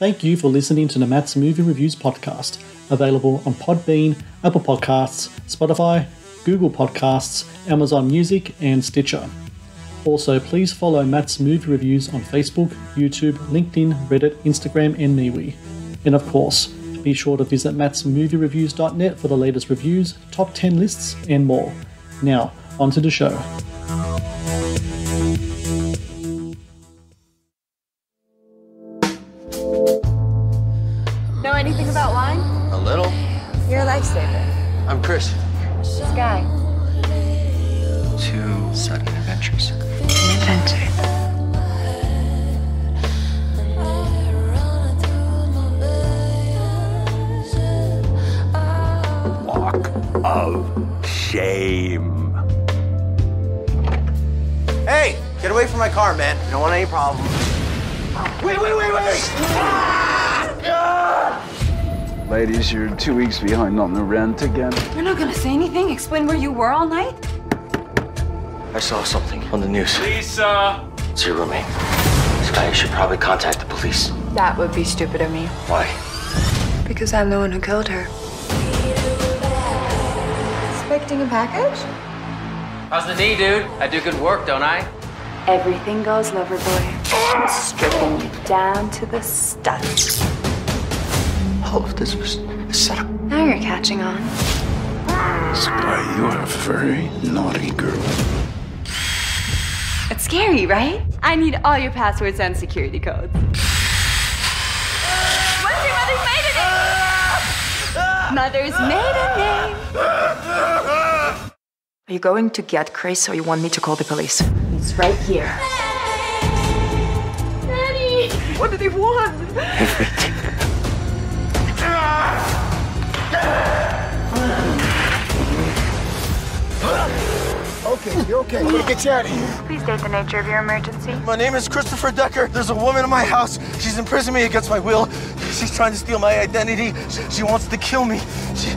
Thank you for listening to the Matt's Movie Reviews podcast, available on Podbean, Apple Podcasts, Spotify, Google Podcasts, Amazon Music, and Stitcher. Also, please follow Matt's Movie Reviews on Facebook, YouTube, LinkedIn, Reddit, Instagram, and MeWe. And of course, be sure to visit mattsmoviereviews.net for the latest reviews, top 10 lists, and more. Now, on to the show. Two sudden adventures. Adventure. Walk of shame. Hey, get away from my car, man. You don't want any problems. Wait, wait, wait, wait! Ladies, you're two weeks behind on the rent again. You're not gonna say anything? Explain where you were all night? I saw something on the news. Lisa! It's your roommate. Sky, you should probably contact the police. That would be stupid of me. Why? Because I'm the one who killed her. Expecting a package? How's the knee, dude? I do good work, don't I? Everything goes, lover boy. Stripping you down to the studs. All of this was a setup. Now you're catching on. Sky, you are a very naughty girl. It's scary, right? I need all your passwords and security codes. What's your mother's maiden name? Mother's maiden name. Are you going to get Chris or you want me to call the police? It's right here. Daddy! What do they want? Okay, you're okay. I'm gonna get you out of here. Please state the nature of your emergency. My name is Christopher Decker. There's a woman in my house. She's imprisoned me against my will. She's trying to steal my identity. She, she wants to kill me. She...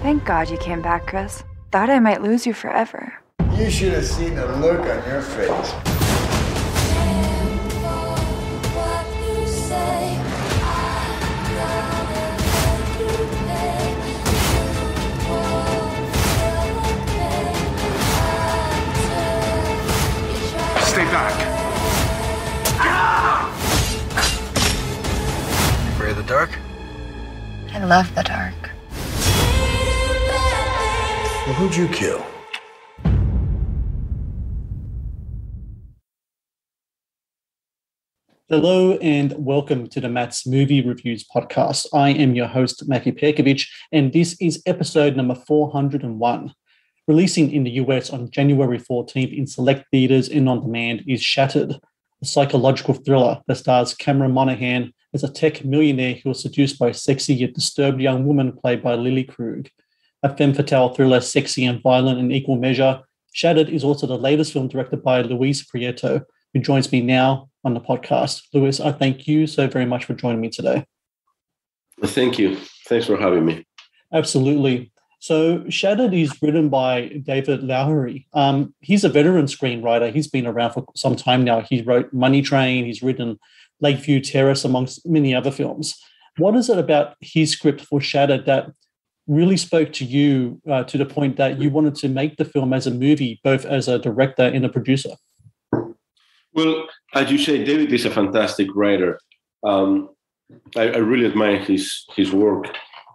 Thank God you came back, Chris. Thought I might lose you forever. You should have seen the look on your face. Who'd you kill? Hello and welcome to the Matt's Movie Reviews podcast. I am your host, Matthew Pejkovic, and this is episode number 401. Releasing in the US on January 14th in select theaters and on demand is Shattered, a psychological thriller that stars Cameron Monaghan as a tech millionaire who is seduced by a sexy yet disturbed young woman played by Lilly Krug. A femme fatale thriller, sexy and violent in equal measure, Shattered is also the latest film directed by Luis Prieto, who joins me now on the podcast. Luis, I thank you so very much for joining me today. Thank you. Thanks for having me. Absolutely. So, Shattered is written by David Loughery. Um, he's a veteran screenwriter. He's been around for some time now. He wrote Money Train, he's written Lakeview Terrace, amongst many other films. What is it about his script for Shattered that really spoke to you uh, to the point that you wanted to make the film as a movie, both as a director and a producer? Well, as you say, David is a fantastic writer. Um, I, I, really admire his his work.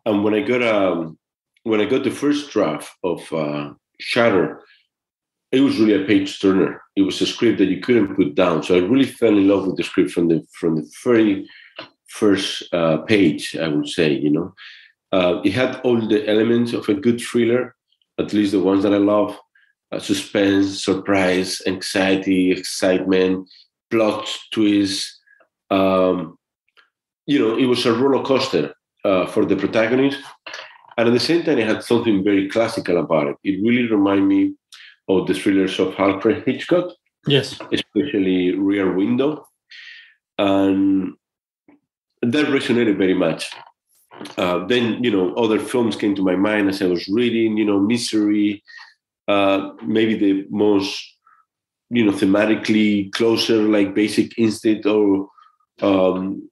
And when I got um, when I got the first draft of uh, Shatter, it was really a page turner. It was a script that you couldn't put down. So I really fell in love with the script from the from the very first uh, page. I would say, you know, uh, it had all the elements of a good thriller, at least the ones that I love uh, suspense, surprise, anxiety, excitement, plot twist. Um, you know, it was a roller coaster uh, for the protagonist. And at the same time, it had something very classical about it. It really reminded me of the thrillers of Alfred Hitchcock. Yes. Especially Rear Window. And that resonated very much. Uh, then, you know, other films came to my mind as I was reading, you know, Misery, uh, maybe the most you know, thematically closer, like Basic Instinct or um,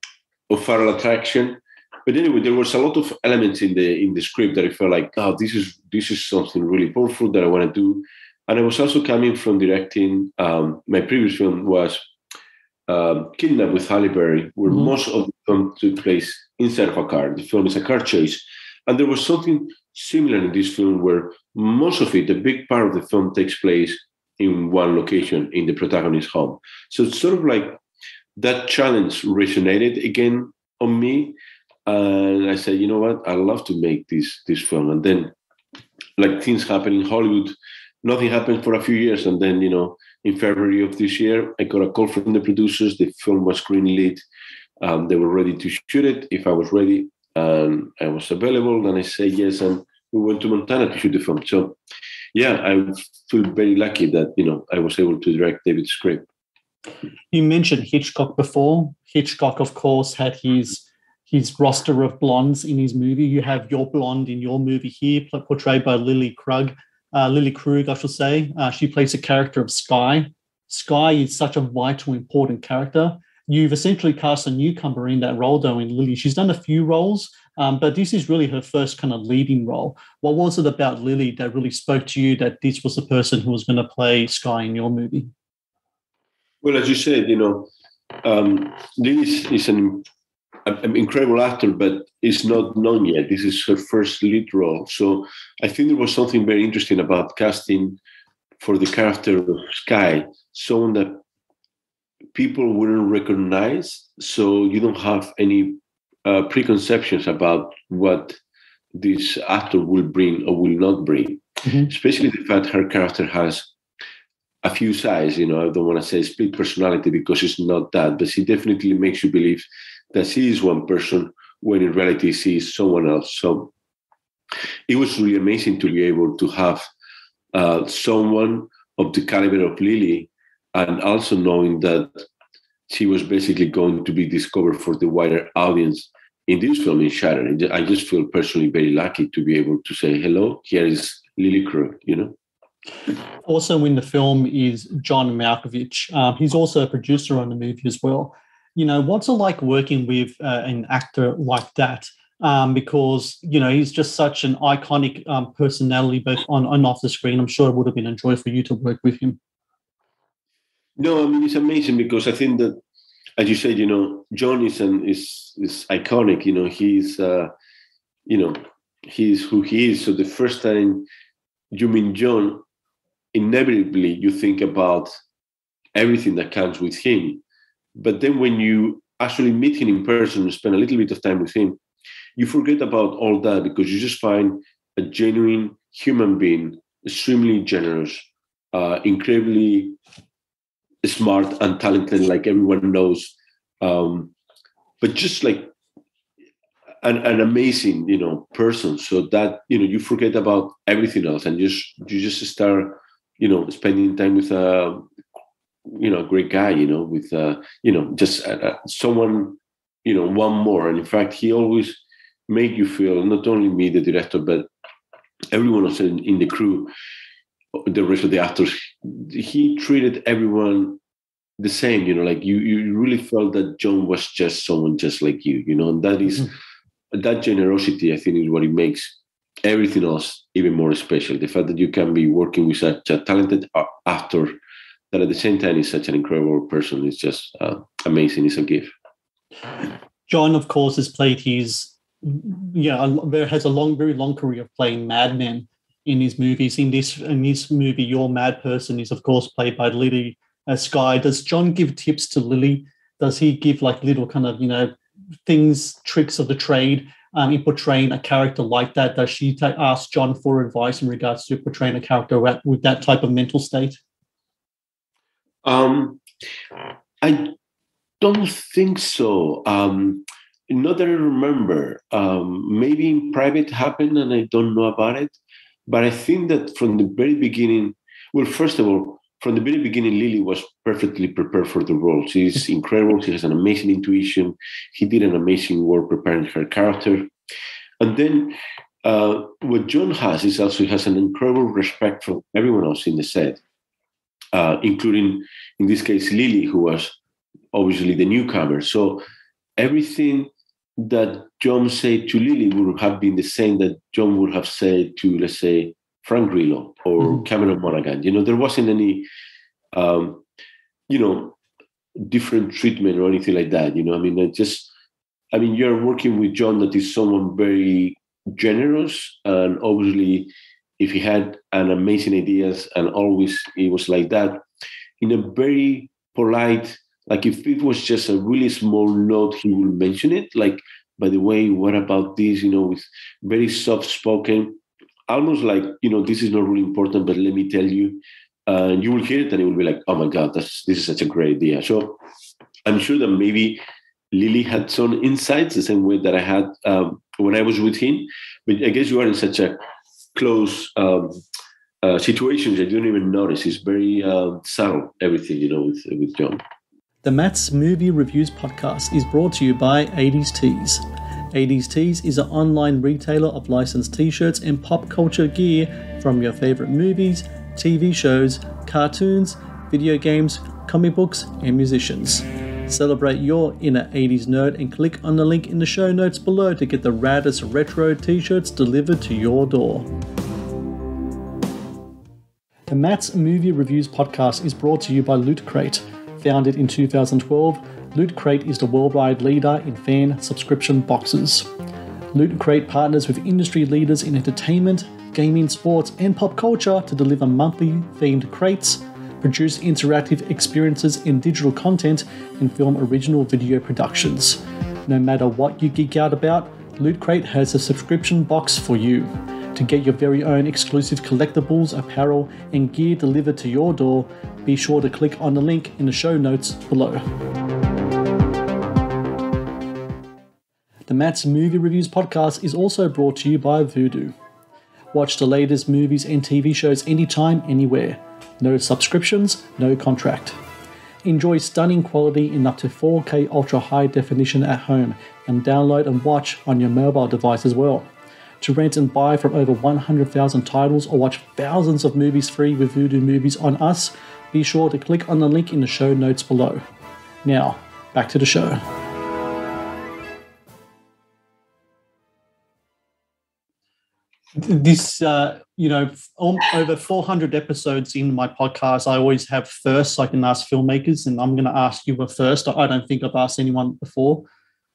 or Fatal Attraction. But anyway, there was a lot of elements in the in the script that I felt like, oh, this is this is something really powerful that I want to do. And I was also coming from directing. Um, my previous film was um, Kidnap with Halle Berry, where mm-hmm. most of the film took place inside of a car. The film is a car chase, and there was something similar in this film where most of it, the big part of the film, takes place in one location in the protagonist's home. So it's sort of like that challenge resonated again on me, and I said, you know what, I love to make this this film. And then, like things happen in Hollywood, nothing happened for a few years, and then you know, in February of this year, I got a call from the producers. The film was greenlit. Um, they were ready to shoot it if I was ready, and I was available. And I said yes, and we went to Montana to shoot the film. So, yeah, I feel very lucky that you know I was able to direct David's script. You mentioned Hitchcock before. Hitchcock, of course, had his his roster of blondes in his movie. You have your blonde in your movie here, portrayed by Lilly Krug. Uh, Lilly Krug, I should say. Uh, she plays the character of Sky. Sky is such a vital, important character. You've essentially cast a newcomer in that role, though, in Lilly. She's done a few roles, um, but this is really her first kind of leading role. What was it about Lilly that really spoke to you that this was the person who was going to play Sky in your movie? Well, as you said, you know, um, Lilly is an, an incredible actor, but is not known yet. This is her first lead role. So I think there was something very interesting about casting for the character of Sky, someone that people wouldn't recognize. So you don't have any uh, preconceptions about what this actor will bring or will not bring. Mm-hmm. Especially the fact her character has a few sides. You know, I don't want to say split personality because it's not that, but she definitely makes you believe that she is one person when in reality she is someone else. So it was really amazing to be able to have uh, someone of the caliber of Lilly, and also knowing that she was basically going to be discovered for the wider audience in this film in Shattered, I just feel personally very lucky to be able to say, hello, here is Lilly Krug, you know? Also in the film is John Malkovich. Um, he's also a producer on the movie as well. You know, what's it like working with uh, an actor like that? Um, because, you know, he's just such an iconic um, personality, both on and off the screen. I'm sure it would have been a joy for you to work with him. No, I mean, it's amazing because I think that as you said, you know, John is an, is is iconic. You know, he's uh, you know he's who he is. So the first time you mean John, inevitably you think about everything that comes with him. But then when you actually meet him in person and spend a little bit of time with him, you forget about all that because you just find a genuine human being, extremely generous, uh, incredibly smart and talented, like everyone knows, um, but just like an, an amazing, you know, person. So that you know you forget about everything else and just you just start, you know, spending time with a, you know, a great guy. You know, with uh, you know, just uh, uh someone, you know, one more. And in fact, he always made you feel not only me, the director, but everyone else in, in the crew the rest of the actors, he treated everyone the same. You know, like you you really felt that John was just someone just like you. You know, and that is, mm-hmm. that generosity. I think is what it makes everything else even more special. The fact that you can be working with such a talented actor that at the same time is such an incredible person is just uh, amazing. It's a gift. John, of course, has played his yeah, there has a long, very long career of playing madmen in his movies. In this in this movie, your mad person is of course played by Lilly uh, Sky. Does John give tips to Lilly? Does he give like little kind of you know things, tricks of the trade um, in portraying a character like that? Does she t- ask John for advice in regards to portraying a character with that type of mental state? Um, I don't think so. Um, not that I remember. Um, maybe in private happened and I don't know about it. But I think that from the very beginning, well, first of all, from the very beginning, Lilly was perfectly prepared for the role. She's incredible. She has an amazing intuition. He did an amazing work preparing her character. And then uh, what John has is also he has an incredible respect for everyone else in the set. uh, including in this case Lilly, who was obviously the newcomer. So everything that John said to Lilly would have been the same that John would have said to, let's say, Frank Grillo or mm-hmm. Cameron Monaghan. You know, there wasn't any, um, you know, different treatment or anything like that. You know, I mean, it just, I mean, you're working with John that is someone very generous and obviously if he had an amazing ideas and always he was like that in a very polite like if it was just a really small note he will mention it. Like by the way what about this? You know with very soft spoken almost like you know this is not really important but let me tell you. And you will hear it and it will be like oh my god this is such a great idea. So i'm sure that maybe lily had some insights the same way that i had um, when i was with him. But i guess you are in such a close um, uh, situations that you don't even notice. It's very uh, subtle everything you know with, with john the Matt's Movie Reviews podcast is brought to you by 80s Tees. 80s Tees is an online retailer of licensed t shirts and pop culture gear from your favorite movies, TV shows, cartoons, video games, comic books, and musicians. Celebrate your inner 80s nerd and click on the link in the show notes below to get the raddest retro t shirts delivered to your door. The Matt's Movie Reviews podcast is brought to you by Loot Crate Founded in 2012, Loot Crate is the worldwide leader in fan subscription boxes. Loot Crate partners with industry leaders in entertainment, gaming, sports, and pop culture to deliver monthly themed crates, produce interactive experiences in digital content, and film original video productions. No matter what you geek out about, Loot Crate has a subscription box for you. To get your very own exclusive collectibles, apparel, and gear delivered to your door, be sure to click on the link in the show notes below. The Matt's Movie Reviews podcast is also brought to you by Vudu. Watch the latest movies and TV shows anytime, anywhere. No subscriptions, no contract. Enjoy stunning quality in up to 4K ultra high definition at home and download and watch on your mobile device as well to rent and buy from over 100,000 titles or watch thousands of movies free with Vudu Movies on us, be sure to click on the link in the show notes below. Now, back to the show. This, uh, you know, over 400 episodes in my podcast, I always have firsts I can ask filmmakers, and I'm going to ask you a first. I don't think I've asked anyone before.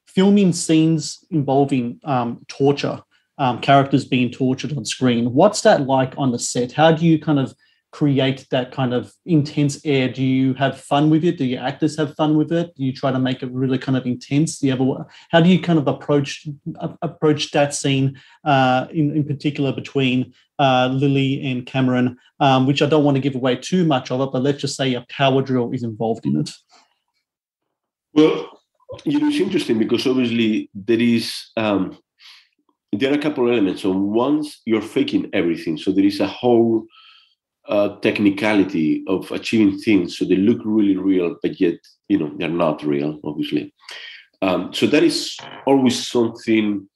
Filming scenes involving um, torture um, characters being tortured on screen. What's that like on the set? How do you kind of create that kind of intense air? Do you have fun with it? Do your actors have fun with it? Do you try to make it really kind of intense? Do you ever? How do you kind of approach approach that scene uh, in in particular between uh, Lily and Cameron? Um, which I don't want to give away too much of it, but let's just say a power drill is involved in it. Well, you know, it's interesting because obviously there is um, there are a couple of elements. So once you're faking everything, so there is a whole uh, technicality of achieving things, so they look really real, but yet you know they're not real, obviously. Um, so that is always something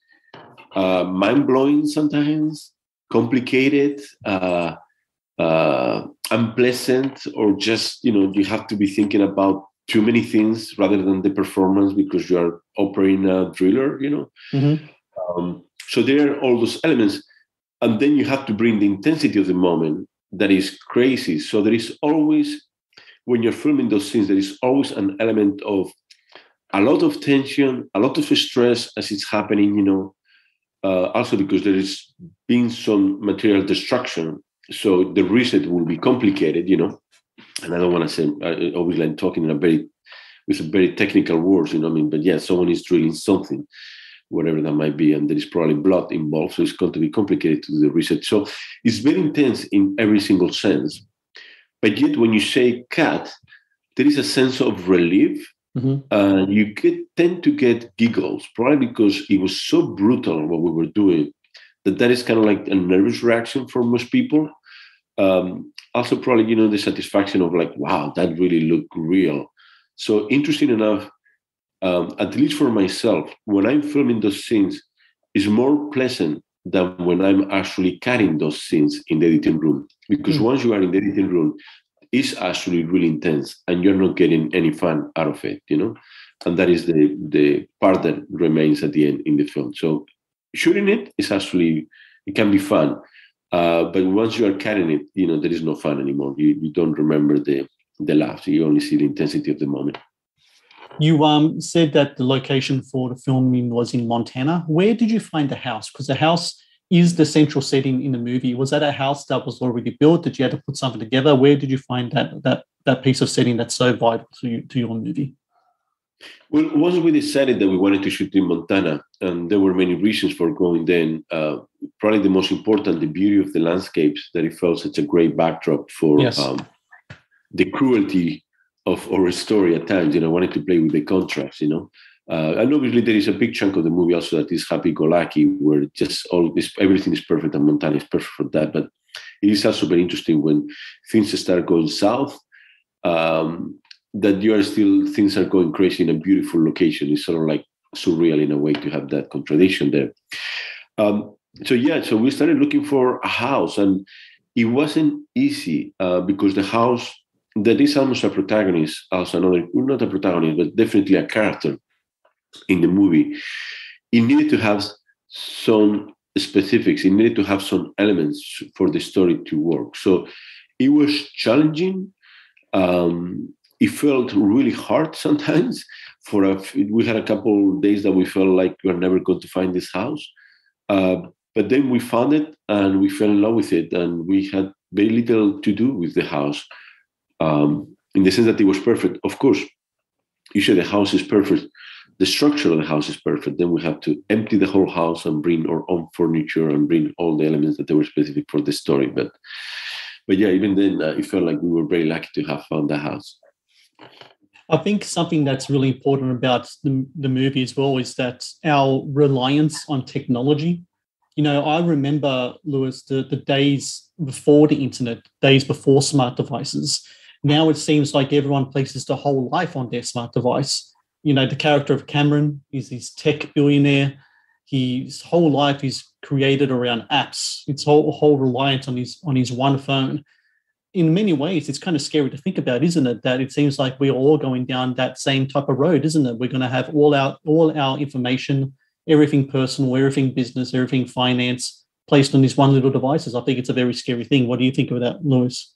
uh, mind blowing sometimes, complicated, uh, uh, unpleasant, or just you know you have to be thinking about too many things rather than the performance because you are operating a driller, you know. Mm-hmm. Um, so there are all those elements. And then you have to bring the intensity of the moment that is crazy. So there is always, when you're filming those scenes, there is always an element of a lot of tension, a lot of stress as it's happening, you know, uh, also because there is been some material destruction. So the reset will be complicated, you know. And I don't want to say, uh, obviously, I'm talking in a very, with a very technical words, you know I mean? But yeah, someone is drilling something whatever that might be, and there is probably blood involved, so it's going to be complicated to do the research. So it's very intense in every single sense. But yet, when you say cat, there is a sense of relief. Mm-hmm. Uh, you get tend to get giggles, probably because it was so brutal what we were doing that that is kind of like a nervous reaction for most people. Um, also, probably you know the satisfaction of like, wow, that really looked real. So interesting enough, um, at least for myself, when I'm filming those scenes, is more pleasant than when I'm actually cutting those scenes in the editing room. Because mm. once you are in the editing room, it's actually really intense, and you're not getting any fun out of it, you know. And that is the the part that remains at the end in the film. So shooting it is actually it can be fun, uh, but once you are cutting it, you know there is no fun anymore. You you don't remember the the laughs. You only see the intensity of the moment. You um, said that the location for the filming was in Montana. Where did you find the house? Because the house is the central setting in the movie. Was that a house that was already built? Did you have to put something together? Where did you find that that that piece of setting that's so vital to you, to your movie? Well, once we decided that we wanted to shoot in Montana, and there were many reasons for going then. Uh, probably the most important, the beauty of the landscapes, that it felt such a great backdrop for Yes. um, the cruelty of our story at times. You know, wanted to play with the contrast. You know, uh, and obviously there is a big chunk of the movie also that is happy-go-lucky, where just all this everything is perfect, and Montana is perfect for that. But it is also very interesting when things start going south. Um, that you are still things are going crazy in a beautiful location. It's sort of like surreal in a way to have that contradiction there. Um, so yeah, so we started looking for a house, and it wasn't easy uh, because the house that is almost a protagonist, also another not a protagonist, but definitely a character in the movie. It needed to have some specifics. It needed to have some elements for the story to work. So it was challenging. Um, it felt really hard sometimes. For a, we had a couple days that we felt like we were never going to find this house, uh, but then we found it and we fell in love with it, and we had very little to do with the house, um, in the sense that it was perfect. Of course, usually the house is perfect. The structure of the house is perfect. Then we have to empty the whole house and bring our own furniture and bring all the elements that they were specific for the story. But, but yeah, even then, uh, it felt like we were very lucky to have found the house. I think something that's really important about the, the movie as well is that our reliance on technology. You know, I remember, Luis, the, the days before the internet, days before smart devices. Now it seems like everyone places their whole life on their smart device. You know, the character of Cameron is this tech billionaire. His whole life is created around apps. It's whole whole reliance on his on his one phone in many ways, it's kind of scary to think about, isn't it? That it seems like we're all going down that same type of road, isn't it? We're going to have all our all our information, everything personal, everything business, everything finance, placed on these one little devices. I think it's a very scary thing. What do you think of that, Luis?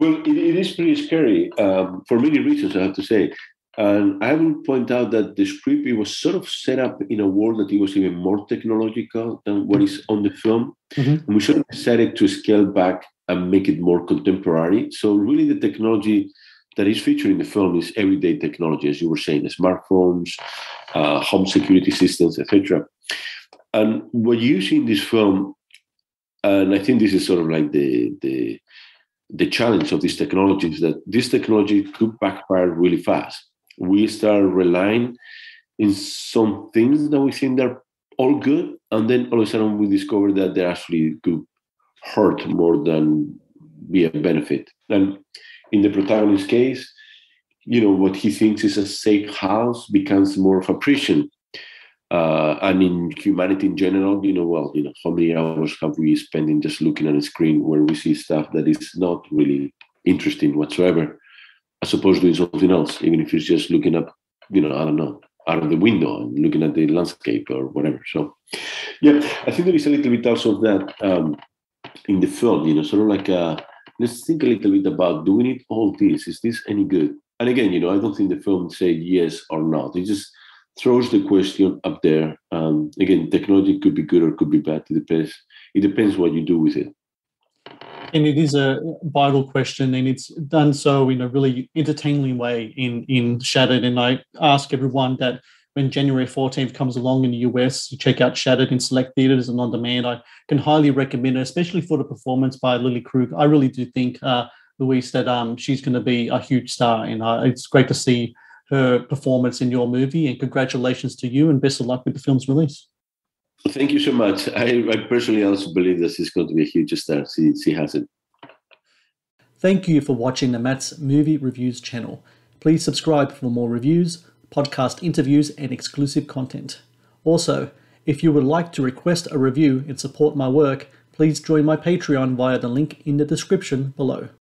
Well, it, it is pretty scary um, for many reasons, I have to say. And I will point out that the script it was sort of set up in a world that it was even more technological than what is on the film. Mhm. And we sort of decided to scale back and make it more contemporary. So really the technology that is featured in the film is everyday technology, as you were saying, smartphones, uh, home security systems, etc. And what you see in this film, and I think this is sort of like the the the challenge of this technology is that this technology could backfire really fast. We start relying in some things that we think they're all good, and then all of a sudden we discover that they actually could hurt more than be a benefit. And in the protagonist's case, you know, what he thinks is a safe house becomes more of a prison. Uh, in humanity in general, you know, well, you know, how many hours have we spent in just looking at a screen where we see stuff that is not really interesting whatsoever, as opposed to doing something else, even if it's just looking up, you know, I don't know, out of the window and looking at the landscape or whatever. So, yeah, I think there is a little bit also of that um, in the film, you know, sort of like uh let's think a little bit about do we need all this? Is this any good? And again, you know, I don't think the film say yes or not. It just throws the question up there. Um, again, technology could be good or could be bad. It depends. It depends what you do with it. And it is a vital question, and it's done so in a really entertaining way in in Shattered. And I ask everyone that when January 14th comes along in the US, you check out Shattered in select theaters and on demand. I can highly recommend it, especially for the performance by Lilly Krug. I really do think, uh, Luis, that um, she's going to be a huge star, and uh, it's great to see her performance in your movie. And congratulations to you, and best of luck with the film's release. Thank you so much. I, I personally also believe that she's going to be a huge star. She, she has it. Thank you for watching the Matt's Movie Reviews channel. Please subscribe for more reviews, podcast interviews, and exclusive content. Also, if you would like to request a review and support my work, please join my Patreon via the link in the description below.